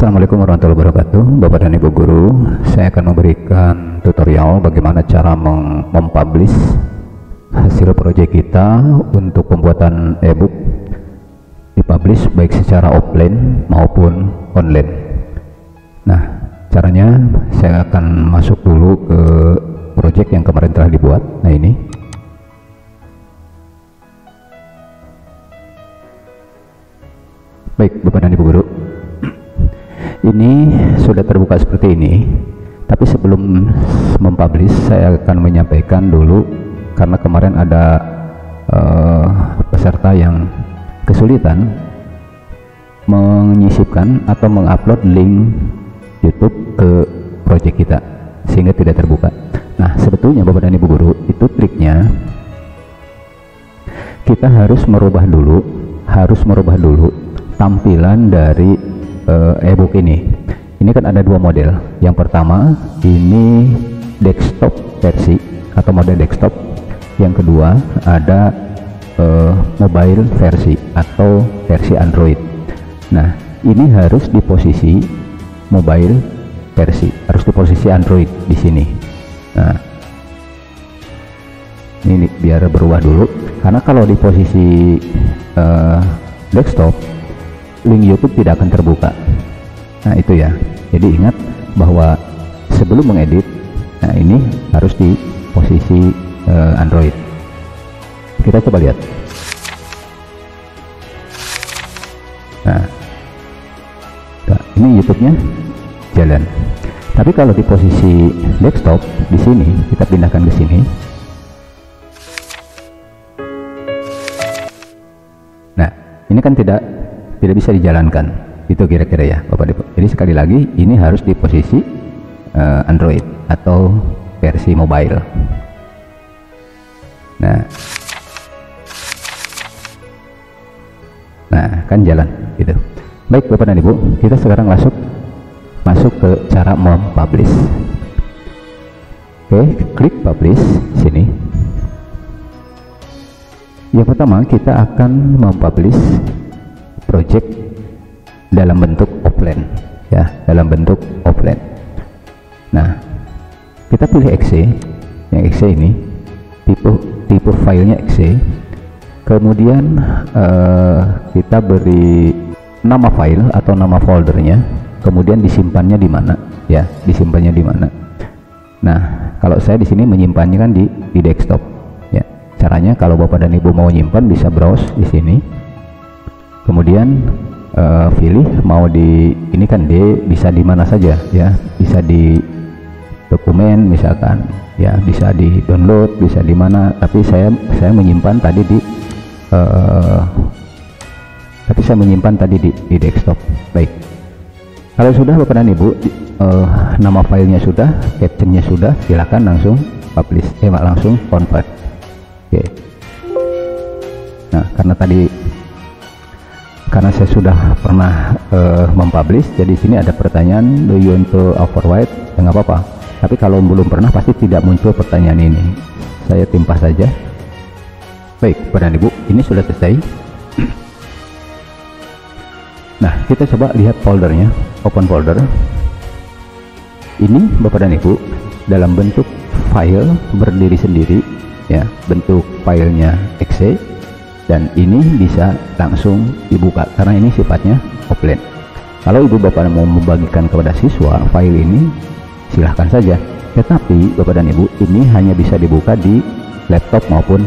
Assalamualaikum warahmatullahi wabarakatuh. Bapak dan Ibu Guru Saya akan memberikan tutorial bagaimana cara mem mempublish hasil proyek kita untuk pembuatan e-book. Dipublish baik secara offline maupun online. Nah caranya saya akan masuk dulu ke proyek yang kemarin telah dibuat. Nah ini. Baik Bapak dan Ibu Guru ini sudah terbuka seperti ini tapi sebelum mempublish saya akan menyampaikan dulu karena kemarin ada uh, peserta yang kesulitan menyisipkan atau mengupload link YouTube ke project kita sehingga tidak terbuka. Nah sebetulnya Bapak dan Ibu Guru itu triknya. Kita harus merubah dulu harus merubah dulu tampilan dari e-book ini. Ini kan ada dua model. Yang pertama ini desktop versi atau model desktop. Yang kedua ada uh, mobile versi atau versi Android. Nah ini harus di posisi mobile versi harus di posisi Android di sini. Nah ini biar berubah dulu. Karena kalau di posisi uh, desktop link YouTube tidak akan terbuka. Nah itu ya. Jadi ingat bahwa sebelum mengedit nah ini harus di posisi uh, Android. Kita coba lihat. Nah, nah ini YouTube-nya jalan. Tapi kalau di posisi desktop di sini kita pindahkan ke sini. Nah ini kan tidak tidak bisa dijalankan. Itu kira-kira ya Bapak Ibu jadi sekali lagi ini harus di posisi uh, Android atau versi mobile. Nah. Nah kan jalan gitu. Baik Bapak dan Ibu kita sekarang masuk masuk ke cara mempublish. Oke klik publish sini. Yang pertama kita akan mempublish project dalam bentuk offline ya dalam bentuk offline. Nah kita pilih exe yang exe ini tipe tipe filenya exe kemudian uh, kita beri nama file atau nama foldernya. Kemudian disimpannya di mana ya disimpannya di mana. Nah kalau saya di sini menyimpannya kan di di desktop ya. Caranya kalau bapak dan ibu mau nyimpan bisa browse di sini kemudian uh, pilih mau di ini kan D bisa di mana saja ya. Bisa di dokumen misalkan ya. Bisa di download bisa di mana. Tapi saya saya menyimpan tadi di uh, tapi saya menyimpan tadi di, di desktop. Baik. Kalau sudah bapak dan ibu uh, nama filenya sudah captionnya sudah silakan langsung publish eh langsung convert. Oke. Okay. nah karena tadi karena saya sudah pernah uh, mempublish jadi sini ada pertanyaan do you want to forward ya nggak apa-apa. Tapi kalau belum pernah pasti tidak muncul pertanyaan ini. Saya timpa saja. Baik Bapak Ibu ini sudah selesai. Nah kita coba lihat foldernya open folder. Ini Bapak dan Ibu dalam bentuk file berdiri sendiri ya bentuk filenya exe dan ini bisa langsung dibuka karena ini sifatnya offline. Kalau ibu bapak mau membagikan kepada siswa file ini silahkan saja. Tetapi bapak dan ibu ini hanya bisa dibuka di laptop maupun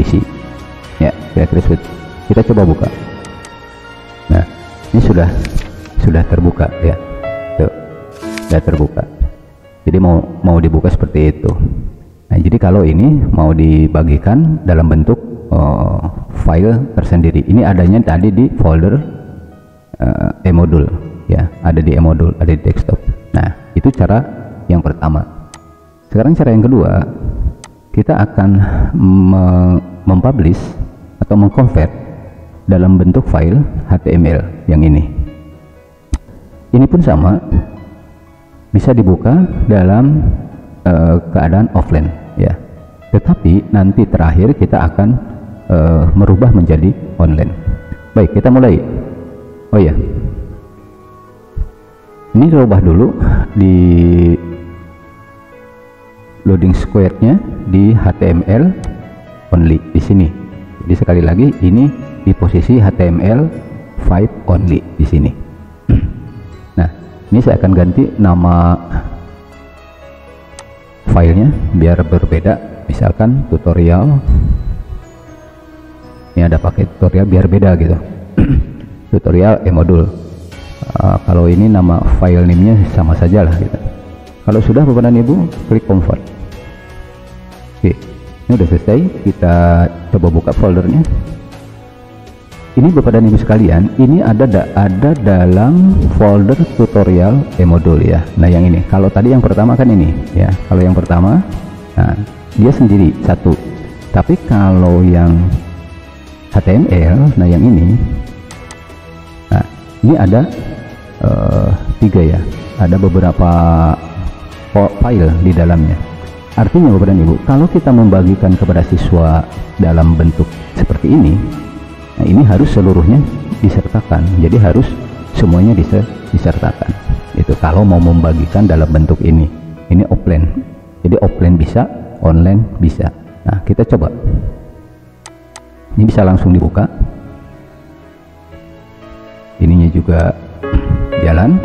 PC ya kira-kira kita coba buka. Nah ini sudah sudah terbuka ya. Tuh sudah terbuka. Jadi mau mau dibuka seperti itu. Nah jadi kalau ini mau dibagikan dalam bentuk uh, file tersendiri. Ini adanya tadi di folder uh, e-modul ya. Ada di e-modul ada di desktop. Nah itu cara yang pertama. Sekarang cara yang kedua kita akan me mempublish atau mengconvert dalam bentuk file HTML yang ini. Ini pun sama bisa dibuka dalam uh, keadaan offline ya. Tetapi nanti terakhir kita akan uh, merubah menjadi online. Baik kita mulai. Oh ya ini dirubah dulu di loading square-nya di HTML only di sini. Jadi sekali lagi ini di posisi HTML5 only di sini. Nah ini saya akan ganti nama filenya biar berbeda. Misalkan tutorial ini ada pakai tutorial biar beda gitu. Tutorial e-modul uh, kalau ini nama file name-nya sama saja lah gitu. Kalau sudah bapak dan ibu klik convert oke ini udah selesai. Kita coba buka foldernya. Ini bapak dan ibu sekalian ini ada da ada dalam folder tutorial e-modul ya. Nah yang ini. Kalau tadi yang pertama kan ini ya. Kalau yang pertama nah dia sendiri satu. Tapi kalau yang HTML nah yang ini nah ini ada uh, tiga ya ada beberapa file di dalamnya artinya bapak dan ibu kalau kita membagikan kepada siswa dalam bentuk seperti ini Nah, ini harus seluruhnya disertakan. Jadi harus semuanya disertakan. Itu kalau mau membagikan dalam bentuk ini. Ini offline. Jadi offline bisa, online bisa. Nah, kita coba. Ini bisa langsung dibuka. Ininya juga jalan.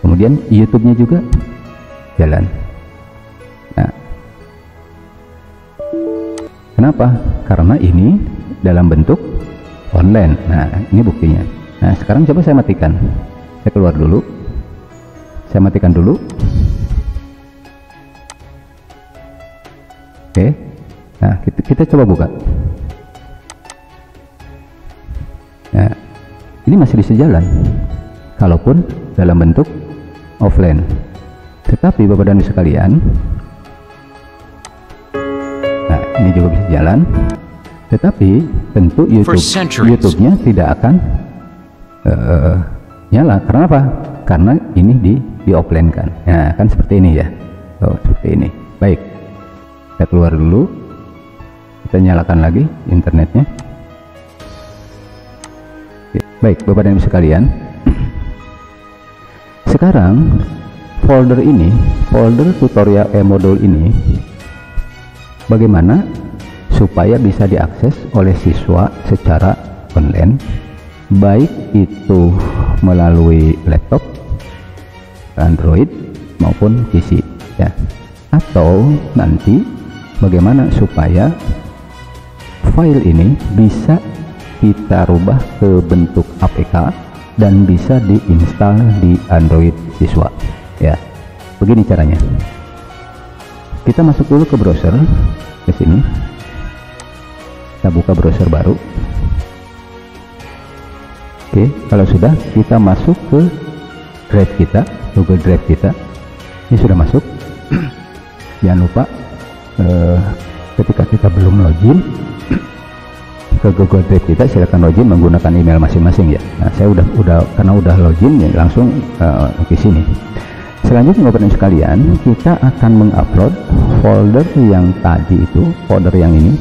Kemudian YouTube-nya juga jalan. Kenapa? Karena ini dalam bentuk online. Nah, ini buktinya. Nah, sekarang coba saya matikan. Saya keluar dulu. Saya matikan dulu. Oke. Nah, kita, kita coba buka. Nah, ini masih bisa jalan. Kalaupun dalam bentuk offline. Tetapi Bapak dan Ibu sekalian, ini juga bisa jalan. Tetapi tentu YouTube YouTube-nya tidak akan uh, nyala. Karena apa? Karena ini di di offline kan nah kan seperti ini ya. Oh, seperti ini. Baik. Kita keluar dulu kita nyalakan lagi internetnya. Baik bapak dan ibu sekalian. Sekarang folder ini folder tutorial e-modul ini bagaimana supaya bisa diakses oleh siswa secara online baik itu melalui laptop Android maupun PC ya. Atau nanti bagaimana supaya file ini bisa kita rubah ke bentuk APK dan bisa diinstal di Android siswa. Ya begini caranya. Kita masuk dulu ke browser ke sini. Kita buka browser baru. Oke kalau sudah kita masuk ke drive kita Google Drive kita. Ini sudah masuk. Jangan lupa eh, ketika kita belum login ke Google Drive kita silakan login menggunakan email masing-masing ya. Nah saya udah udah karena udah login ya langsung uh, ke sini. Selanjutnya bapak sekalian kita akan mengupload folder yang tadi itu folder yang ini.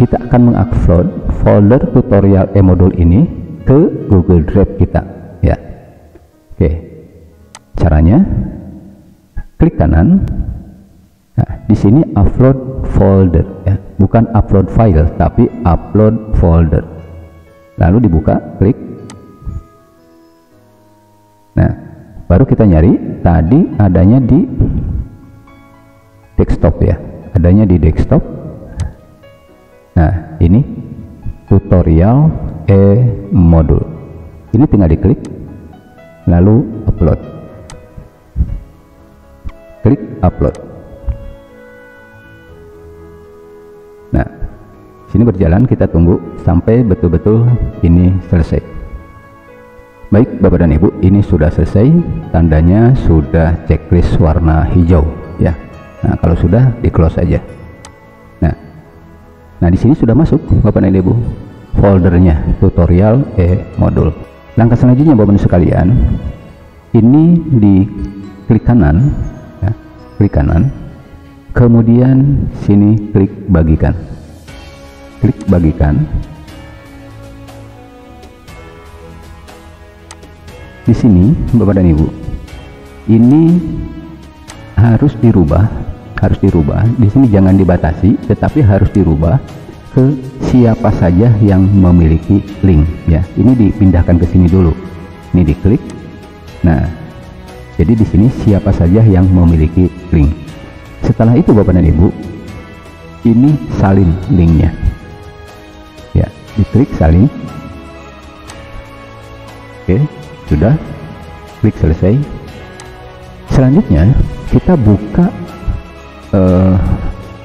Kita akan mengupload folder tutorial e-modul ini ke Google Drive kita ya. Oke caranya klik kanan nah, di sini upload folder ya. Bukan upload file tapi upload folder. Lalu dibuka klik. Nah baru kita nyari tadi adanya di desktop ya. Adanya di desktop. Nah ini tutorial e modul ini tinggal diklik lalu upload. Klik upload nah sini berjalan kita tunggu sampai betul-betul ini selesai Baik Bapak dan Ibu, ini sudah selesai. Tandanya sudah checklist warna hijau ya. Nah, kalau sudah di close aja. Nah. Nah, di sini sudah masuk Bapak dan Ibu foldernya tutorial e modul. Langkah selanjutnya Bapak dan Ibu sekalian, ini di klik kanan ya, klik kanan. Kemudian sini klik bagikan. Klik bagikan. Di sini Bapak dan Ibu ini harus dirubah harus dirubah. Di sini jangan dibatasi tetapi harus dirubah ke siapa saja yang memiliki link ya. Ini dipindahkan ke sini dulu. Ini diklik. Nah jadi di sini siapa saja yang memiliki link setelah itu Bapak dan Ibu ini salin linknya. Ya diklik salin oke sudah. Klik selesai. Selanjutnya kita buka uh,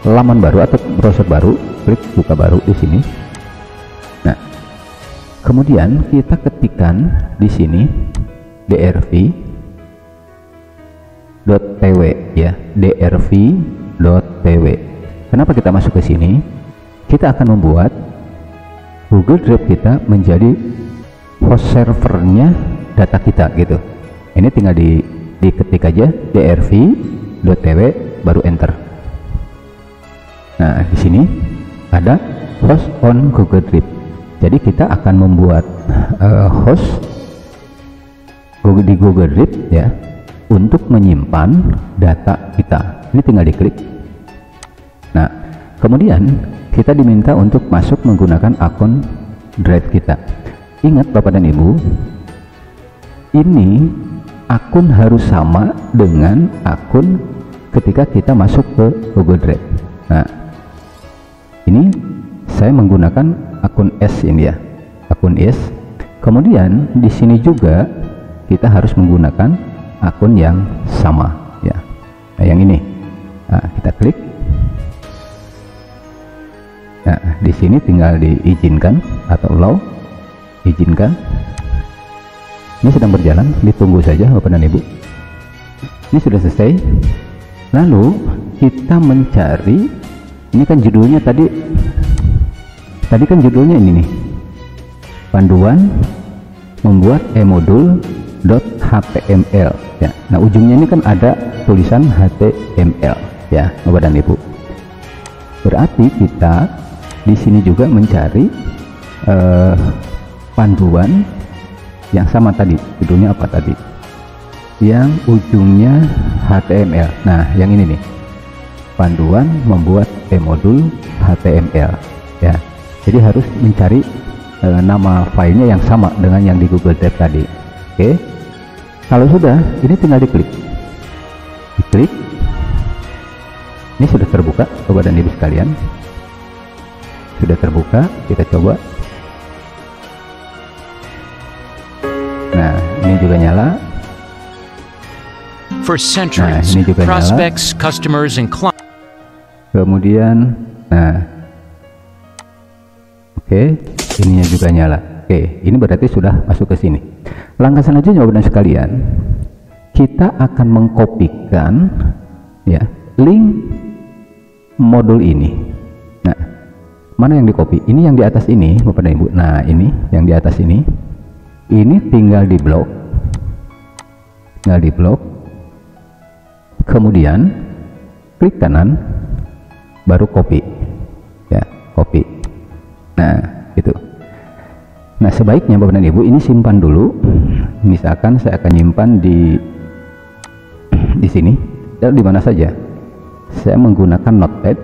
laman baru atau browser baru. Klik buka baru di sini. Nah kemudian kita ketikkan di sini drv .tw ya. Drv.tw kenapa kita masuk ke sini? Kita akan membuat Google Drive kita menjadi host servernya data kita gitu. Ini tinggal di diketik aja drv.tw baru enter. Nah di sini ada host on Google Drive. Jadi kita akan membuat uh, host di Google Drive ya untuk menyimpan data kita. Ini tinggal diklik. Nah kemudian kita diminta untuk masuk menggunakan akun Drive kita. Ingat Bapak dan Ibu ini akun harus sama dengan akun ketika kita masuk ke Google Drive. Nah ini saya menggunakan akun S ini ya akun S. Kemudian di sini juga kita harus menggunakan akun yang sama ya. Nah, yang ini. Nah, kita klik. Nah di sini tinggal diizinkan atau allow. Izinkan. Ini sedang berjalan. Ditunggu saja Bapak dan Ibu. Ini sudah selesai. Lalu kita mencari. Ini kan judulnya tadi. Tadi kan judulnya ini nih. Panduan membuat e-modul .html ya nah ujungnya ini kan ada tulisan HTML ya Bapak dan Ibu. Berarti kita di sini juga mencari uh, panduan yang sama tadi judulnya apa tadi? Yang ujungnya HTML nah yang ini nih. Panduan membuat e-modul HTML ya. Jadi harus mencari e, nama filenya yang sama dengan yang di Google Drive tadi. Oke kalau sudah ini tinggal diklik. Diklik. Ini sudah terbuka Bapak dan Ibu sekalian. Sudah terbuka kita coba. Nah ini juga nyala. For centuries, ini juga nyala. prospects, customers, and clients kemudian nah. Oke ininya juga nyala oke ini berarti sudah masuk ke sini. Langkah selanjutnya bapak sekalian kita akan mengkopikan ya link modul ini. Nah mana yang dikopi ini yang di atas ini bapak dan ibu. Nah ini yang di atas ini. Ini tinggal di blok tinggal di blok kemudian klik kanan baru copy. Ya copy. Nah itu nah sebaiknya bapak dan ibu ini simpan dulu. Misalkan saya akan nyimpan di di sini. Dan di mana saja? Saya menggunakan notepad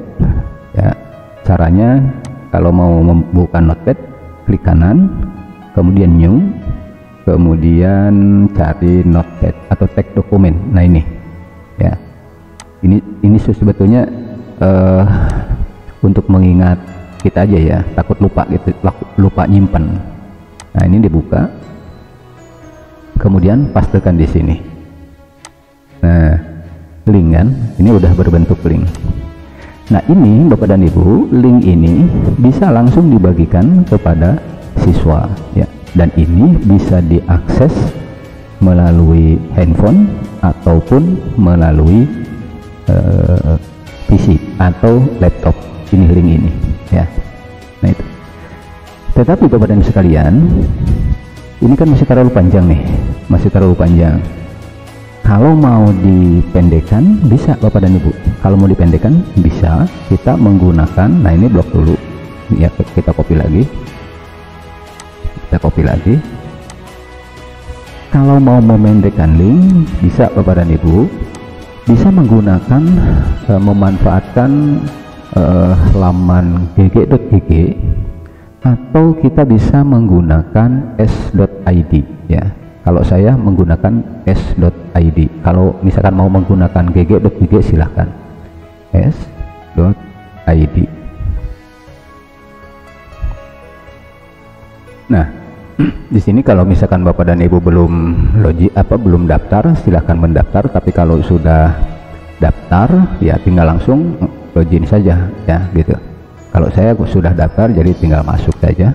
ya. Caranya kalau mau membuka notepad klik kanan kemudian new kemudian cari notepad atau teks dokumen. Nah ini ya. Ini ini sebetulnya uh, untuk mengingat kita aja ya takut lupa gitu lupa nyimpen nah ini dibuka. Kemudian pastekan di sini. Nah link kan? Ini udah berbentuk link. Nah ini bapak dan ibu link ini bisa langsung dibagikan kepada siswa ya. Dan ini bisa diakses melalui handphone ataupun melalui uh, PC atau laptop. Ini link ini ya. Nah itu tetapi bapak dan sekalian ini kan masih terlalu panjang nih masih terlalu panjang. Kalau mau dipendekkan bisa bapak dan ibu. Kalau mau dipendekkan bisa. Kita menggunakan nah ini blok dulu. Ya kita copy lagi. Kita copy lagi. Kalau mau memendekkan link bisa Bapak dan Ibu. Bisa menggunakan uh, memanfaatkan uh, laman gg.gg atau kita bisa menggunakan s.id ya. Kalau saya menggunakan s.id kalau misalkan mau menggunakan gg.gg silahkan. S.id nah di sini kalau misalkan Bapak dan Ibu belum logi apa belum daftar silahkan mendaftar. Tapi kalau sudah daftar ya tinggal langsung login saja ya gitu kalau saya sudah daftar jadi tinggal masuk saja.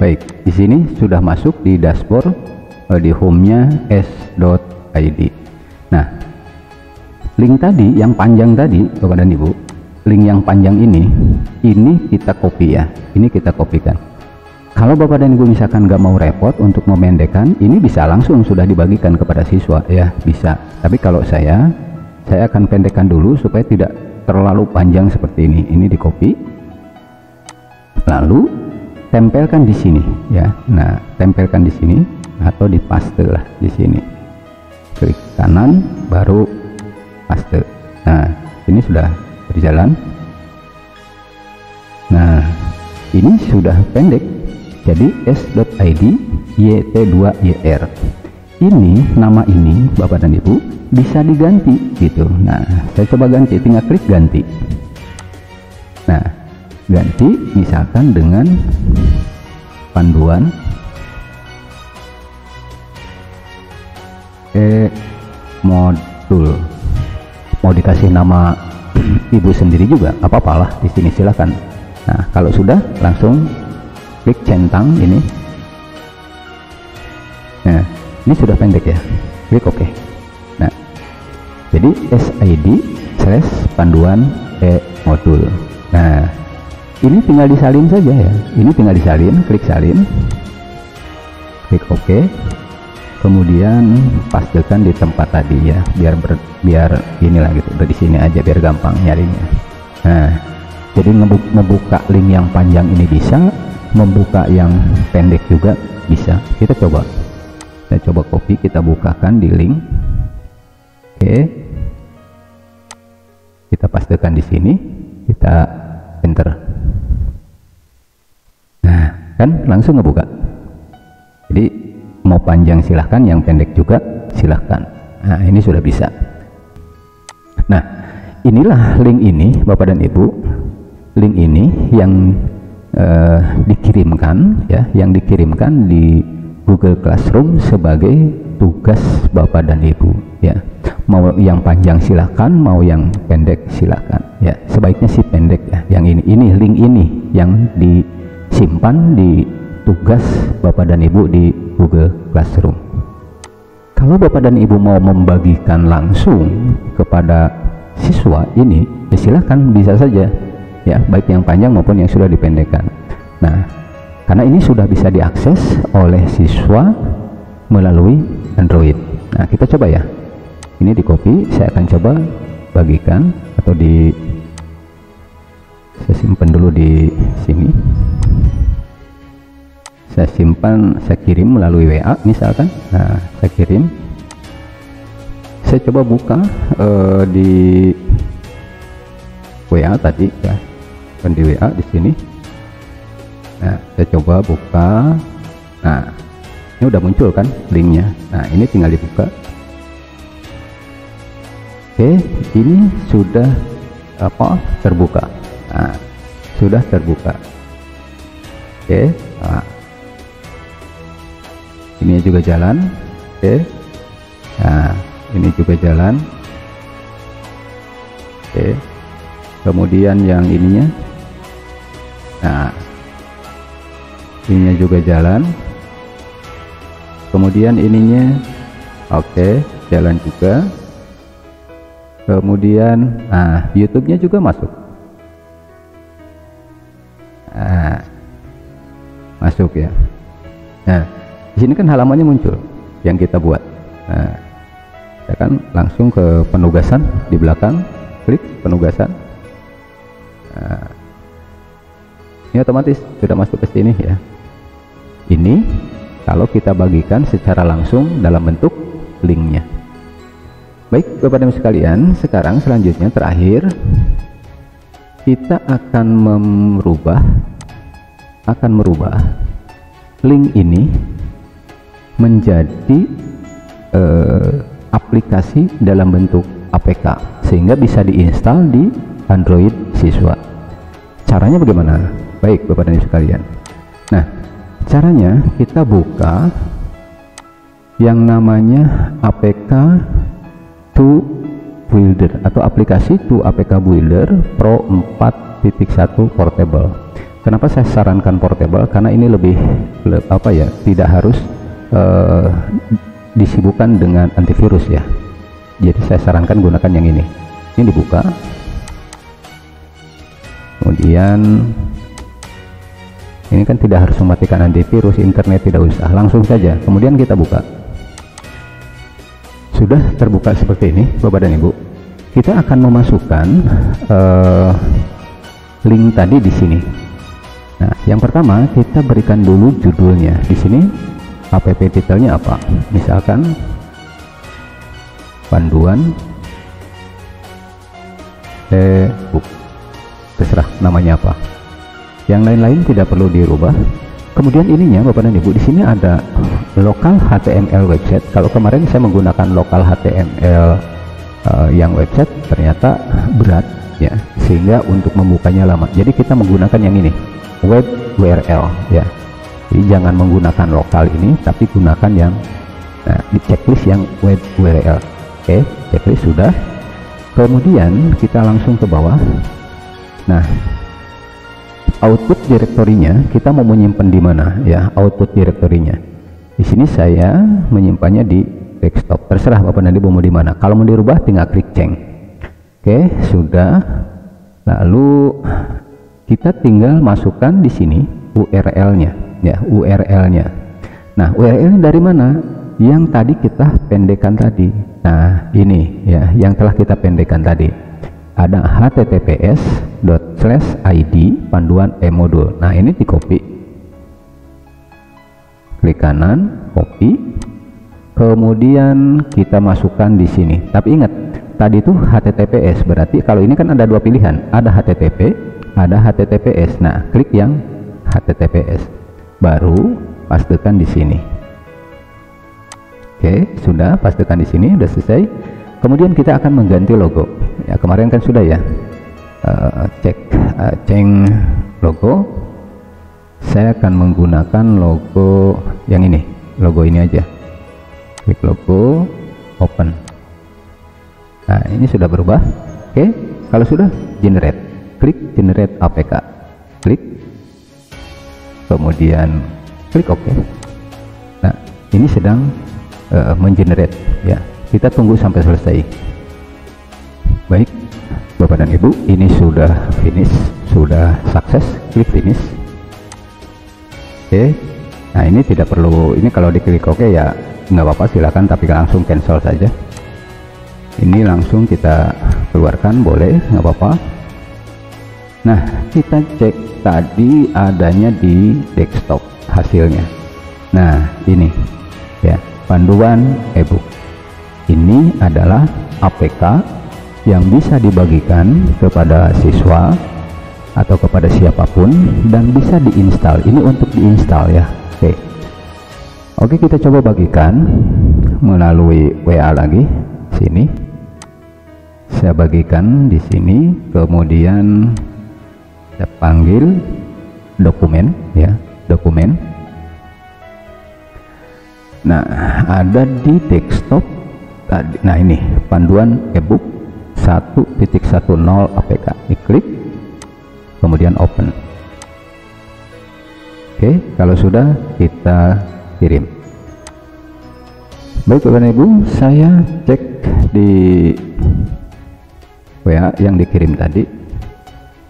Baik di sini sudah masuk di dashboard eh, di home-nya s.id nah link tadi yang panjang tadi Bapak dan Ibu link yang panjang ini ini kita copy ya. Ini kita kopikan kalau Bapak dan Ibu misalkan nggak mau repot untuk memendekkan ini bisa langsung sudah dibagikan kepada siswa ya bisa. Tapi kalau saya saya akan pendekkan dulu supaya tidak terlalu panjang seperti ini. Ini di copy lalu tempelkan di sini ya. Nah tempelkan di sini atau di paste lah di sini. Klik kanan baru paste. Nah ini sudah berjalan. Nah ini sudah pendek. Jadi s.id yt2yr ini nama ini Bapak dan Ibu bisa diganti gitu. Nah saya coba ganti tinggal klik ganti. Nah ganti misalkan dengan panduan e modul. Mau dikasih nama ibu sendiri juga apa-apalah di sini silahkan nah kalau sudah langsung klik centang ini. Nah ini sudah pendek ya. Klik OK nah jadi SID slash panduan e modul. Nah ini tinggal disalin saja ya. Ini tinggal disalin klik salin. Klik OK kemudian pastikan di tempat tadi ya biar ber, biar inilah gitu di sini aja biar gampang nyarinya. Nah jadi ngebuka link yang panjang ini bisa membuka yang pendek juga bisa. Kita coba kita coba copy kita bukakan di link. Oke. Kita pastikan di sini. Kita enter. Nah kan langsung ngebuka. Jadi mau panjang silahkan yang pendek juga silahkan. Nah ini sudah bisa. Nah inilah link ini Bapak dan Ibu. Link ini yang uh, dikirimkan ya yang dikirimkan di Google Classroom sebagai tugas Bapak dan Ibu ya. Mau yang panjang silakan mau yang pendek silakan ya. Sebaiknya sih pendek ya. Yang ini ini link ini yang disimpan di tugas Bapak dan Ibu di Google Classroom. Kalau Bapak dan Ibu mau membagikan langsung kepada siswa ini ya silakan bisa saja ya. Baik yang panjang maupun yang sudah dipendekkan. Nah karena ini sudah bisa diakses oleh siswa melalui Android. Nah kita coba ya. Ini di copy saya akan coba bagikan atau di saya simpan dulu di sini. Saya simpan saya kirim melalui WA misalkan. Nah saya kirim. Saya coba buka uh, di WA tadi ya. Di WA di sini nah saya coba buka. Nah ini udah muncul kan linknya. Nah ini tinggal dibuka. Oke ini sudah apa terbuka. Nah sudah terbuka. Oke nah. ini juga jalan. Oke nah ini juga jalan. Oke kemudian yang ininya. Nah ininya juga jalan. Kemudian ininya oke okay, jalan juga. Kemudian nah YouTube nya juga masuk. Nah, masuk ya. Nah di sini kan halamannya muncul yang kita buat. Nah kita kan langsung ke penugasan di belakang klik penugasan. Nah, ini otomatis sudah masuk ke sini ya ini kalau kita bagikan secara langsung dalam bentuk linknya. Baik Bapak dan sekalian sekarang selanjutnya terakhir kita akan merubah akan merubah link ini menjadi eh, aplikasi dalam bentuk APK sehingga bisa diinstal di Android siswa. Caranya bagaimana? Baik Bapak dan Ibu sekalian caranya kita buka yang namanya APK to Builder atau aplikasi to APK Builder Pro 4.1 Portable. Kenapa saya sarankan portable? Karena ini lebih le, apa ya, tidak harus uh, disibukkan dengan antivirus ya. Jadi saya sarankan gunakan yang ini. Ini dibuka. Kemudian ini kan tidak harus mematikan antivirus, internet tidak usah, langsung saja. Kemudian kita buka. Sudah terbuka seperti ini Bapak dan Ibu. Kita akan memasukkan uh, link tadi di sini. Nah yang pertama kita berikan dulu judulnya. Di sini app titelnya apa? Misalkan panduan e-book terserah namanya apa yang lain-lain tidak perlu dirubah. Kemudian ininya Bapak dan Ibu di sini ada lokal HTML website. Kalau kemarin saya menggunakan lokal HTML uh, eh, yang website ternyata berat ya sehingga untuk membukanya lama. Jadi kita menggunakan yang ini web URL ya. Jadi jangan menggunakan lokal ini tapi gunakan yang nah, di checklist yang web URL oke checklist sudah. Kemudian kita langsung ke bawah. Nah output direktorinya kita mau menyimpan di mana? Ya output direktorinya di sini saya menyimpannya di desktop. Terserah bapak nanti mau di mana. Kalau mau dirubah tinggal klik ceng oke sudah. Lalu kita tinggal masukkan di sini URL nya ya URL nya nah URL dari mana? Yang tadi kita pendekkan tadi. Nah ini. Ya yang telah kita pendekkan tadi ada https id panduan e-modul nah ini di copy. Klik kanan copy. Kemudian kita masukkan di sini. Tapi ingat tadi itu https. Berarti kalau ini kan ada dua pilihan. Ada http ada https. Nah klik yang https. Baru pastikan di sini. Oke sudah pastikan di sini. Sudah selesai kemudian kita akan mengganti logo. Ya kemarin kan sudah ya. Uh, cek uh, ceng logo. Saya akan menggunakan logo yang ini logo ini aja. Klik logo open. Nah ini sudah berubah. Oke okay. kalau sudah generate. Klik generate APK klik. Kemudian klik OK. Nah ini sedang uh, mengenerate ya kita tunggu sampai selesai. Baik Bapak dan Ibu ini sudah finish sudah sukses klik finish. Oke nah ini tidak perlu ini kalau diklik oke OK ya nggak apa-apa silakan tapi langsung cancel saja. Ini langsung kita keluarkan boleh nggak apa-apa. Nah kita cek tadi adanya di desktop hasilnya. Nah ini ya panduan ebook ini adalah APK yang bisa dibagikan kepada siswa atau kepada siapa pun dan bisa diinstal. Ini untuk diinstal ya. Oke. Oke kita coba bagikan melalui WA lagi. Sini. Saya bagikan di sini kemudian saya panggil dokumen ya dokumen. Nah ada di desktop tadi nah ini panduan ebook 1.10 APK diklik kemudian open. Oke kalau sudah kita kirim. Baik Bapak Ibu saya cek di WA yang dikirim tadi.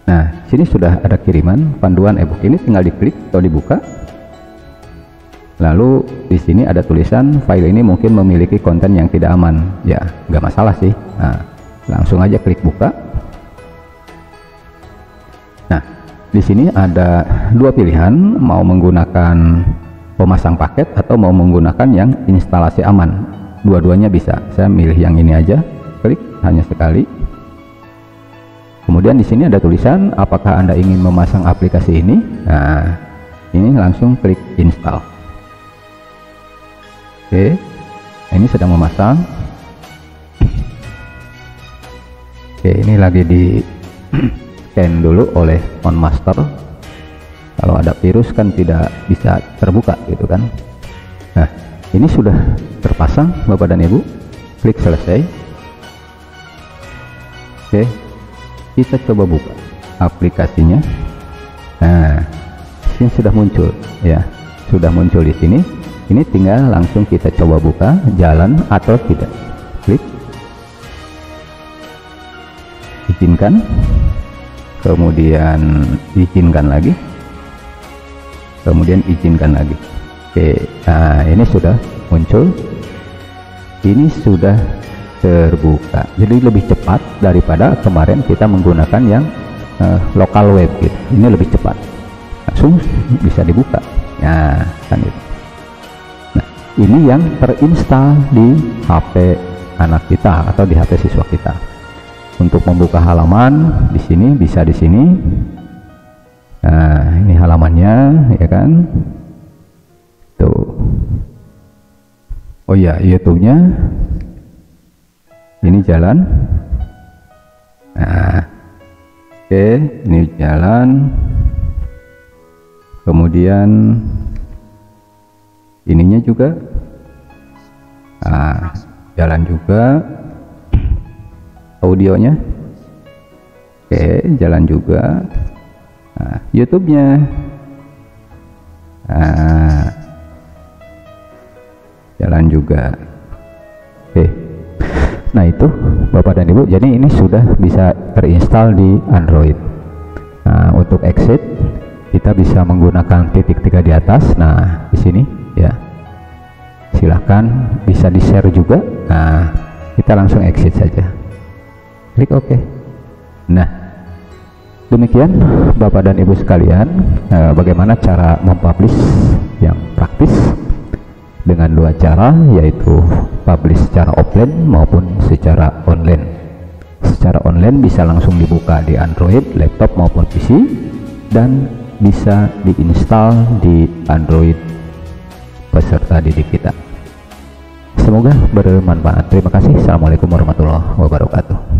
Nah sini sudah ada kiriman panduan ebook. Ini tinggal diklik atau dibuka lalu di sini ada tulisan file ini mungkin memiliki konten yang tidak aman. Ya nggak masalah sih. Nah, langsung aja klik buka. Nah di sini ada dua pilihan mau menggunakan pemasang paket atau mau menggunakan yang instalasi aman. Dua-duanya bisa. Saya milih yang ini aja. Klik hanya sekali. Kemudian di sini ada tulisan apakah anda ingin memasang aplikasi ini? Nah ini langsung klik install oke. Ini sedang memasang. Oke ini lagi di scan dulu oleh on master. Kalau ada virus kan tidak bisa terbuka gitu kan. Nah ini sudah terpasang Bapak dan Ibu. Klik selesai. Oke kita coba buka aplikasinya. Nah ini sudah muncul ya. Sudah muncul di sini ini tinggal langsung kita coba buka jalan atau tidak. Klik. Izinkan. Kemudian izinkan lagi. Kemudian izinkan lagi. Oke nah ini sudah muncul. Ini sudah terbuka. Jadi lebih cepat daripada kemarin kita menggunakan yang uh, lokal web gitu. Ini lebih cepat. Langsung bisa dibuka. Nah kan itu nah ini yang terinstall di HP anak kita atau di HP siswa kita. Untuk membuka halaman di sini bisa di sini. Nah ini halamannya ya kan? Tuh. Oh ya YouTube-nya. Ini jalan. Nah oke ini jalan. Kemudian ininya juga. Nah jalan juga. Audionya. Oke jalan juga. Nah, YouTube-nya. Nah, jalan juga. Oke. Nah itu Bapak dan Ibu, jadi ini sudah bisa terinstall di Android. Nah untuk exit kita bisa menggunakan titik tiga di atas. Nah di sini silahkan bisa di share juga. Nah kita langsung exit saja. Klik OK. Nah demikian Bapak dan Ibu sekalian, eh, bagaimana cara mempublish yang praktis dengan dua cara yaitu publish secara offline maupun secara online secara online bisa langsung dibuka di Android laptop maupun PC dan bisa diinstal di Android peserta didik kita semoga bermanfaat. Terima kasih. Assalamualaikum warahmatullahi wabarakatuh